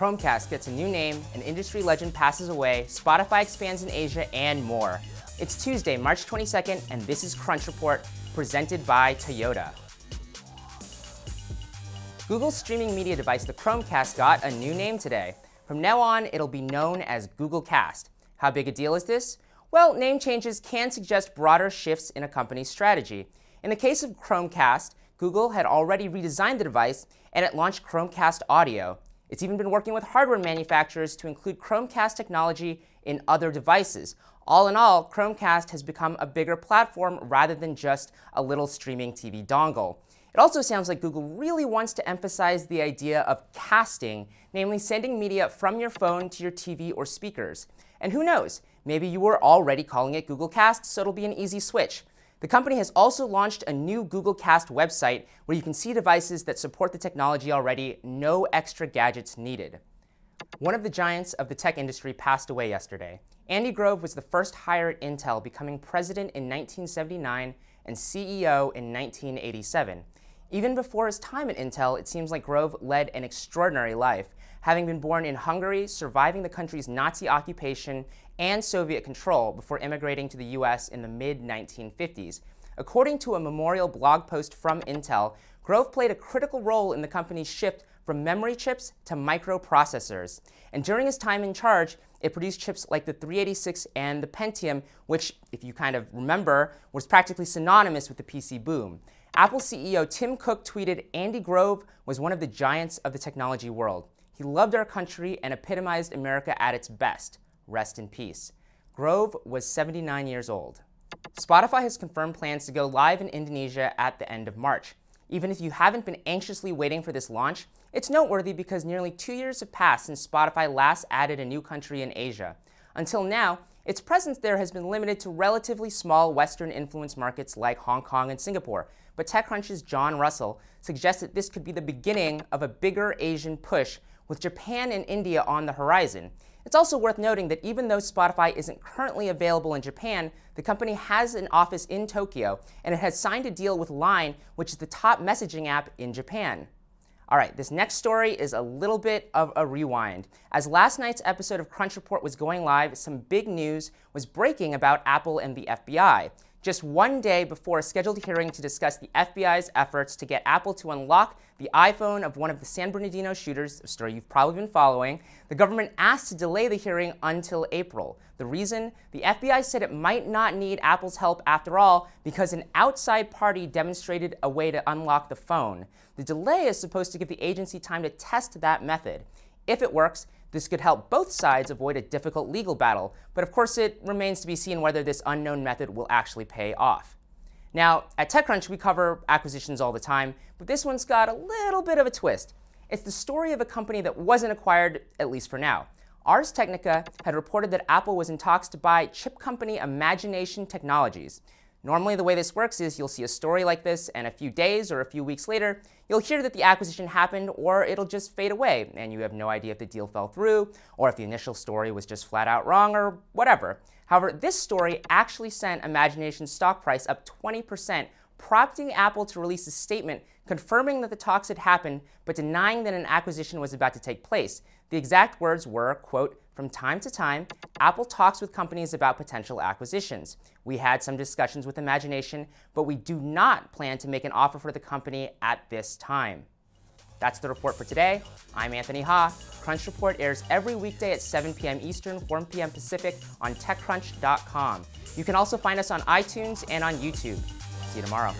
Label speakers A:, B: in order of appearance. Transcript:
A: Chromecast gets a new name, an industry legend passes away, Spotify expands in Asia, and more. It's Tuesday, March 22nd, and this is Crunch Report, presented by Toyota. Google's streaming media device, the Chromecast, got a new name today. From now on, it'll be known as Google Cast. How big a deal is this? Well, name changes can suggest broader shifts in a company's strategy. In the case of Chromecast, Google had already redesigned the device and it launched Chromecast Audio. It's even been working with hardware manufacturers to include Chromecast technology in other devices. All in all, Chromecast has become a bigger platform rather than just a little streaming TV dongle. It also sounds like Google really wants to emphasize the idea of casting, namely sending media from your phone to your TV or speakers. And who knows, maybe you were already calling it Google Cast, so it'll be an easy switch. The company has also launched a new Google Cast website where you can see devices that support the technology already, no extra gadgets needed. One of the giants of the tech industry passed away yesterday. Andy Grove was the first hire at Intel, becoming president in 1979 and CEO in 1987. Even before his time at Intel, it seems like Grove led an extraordinary life, having been born in Hungary, surviving the country's Nazi occupation and Soviet control before immigrating to the US in the mid 1950s. According to a memorial blog post from Intel, Grove played a critical role in the company's shift from memory chips to microprocessors. And during his time in charge, it produced chips like the 386 and the Pentium, which, if you kind of remember, was practically synonymous with the PC boom. Apple CEO Tim Cook tweeted Andy Grove was one of the giants of the technology world. He loved our country and epitomized America at its best. Rest in peace. Grove was 79 years old. Spotify has confirmed plans to go live in Indonesia at the end of March. Even if you haven't been anxiously waiting for this launch, it's noteworthy because nearly two years have passed since Spotify last added a new country in Asia. Until now, its presence there has been limited to relatively small Western influence markets like Hong Kong and Singapore, but TechCrunch's Jon Russell suggests that this could be the beginning of a bigger Asian push with Japan and India on the horizon. It's also worth noting that even though Spotify isn't currently available in Japan, the company has an office in Tokyo and it has signed a deal with Line, which is the top messaging app in Japan. All right, this next story is a little bit of a rewind. As last night's episode of Crunch Report was going live, some big news was breaking about Apple and the FBI just one day before a scheduled hearing to discuss the FBI's efforts to get Apple to unlock the iPhone of one of the San Bernardino shooters, a story you've probably been following, the government asked to delay the hearing until April. The reason? The FBI said it might not need Apple's help after all because an outside party demonstrated a way to unlock the phone. The delay is supposed to give the agency time to test that method. If it works, this could help both sides avoid a difficult legal battle, but of course it remains to be seen whether this unknown method will actually pay off. Now, at TechCrunch, we cover acquisitions all the time, but this one's got a little bit of a twist. It's the story of a company that wasn't acquired, at least for now. Ars Technica had reported that Apple was in talks to buy chip company Imagination Technologies. Normally, the way this works is you'll see a story like this, and a few days or a few weeks later, you'll hear that the acquisition happened, or it'll just fade away, and you have no idea if the deal fell through, or if the initial story was just flat out wrong, or whatever. However, this story actually sent Imagination's stock price up 20%, prompting Apple to release a statement confirming that the talks had happened, but denying that an acquisition was about to take place. The exact words were, quote, from time to time, Apple talks with companies about potential acquisitions. We had some discussions with Imagination, but we do not plan to make an offer for the company at this time. That's the report for today. I'm Anthony Ha. Crunch Report airs every weekday at 7 p.m. Eastern, 4 p.m. Pacific on TechCrunch.com. You can also find us on iTunes and on YouTube. See you tomorrow.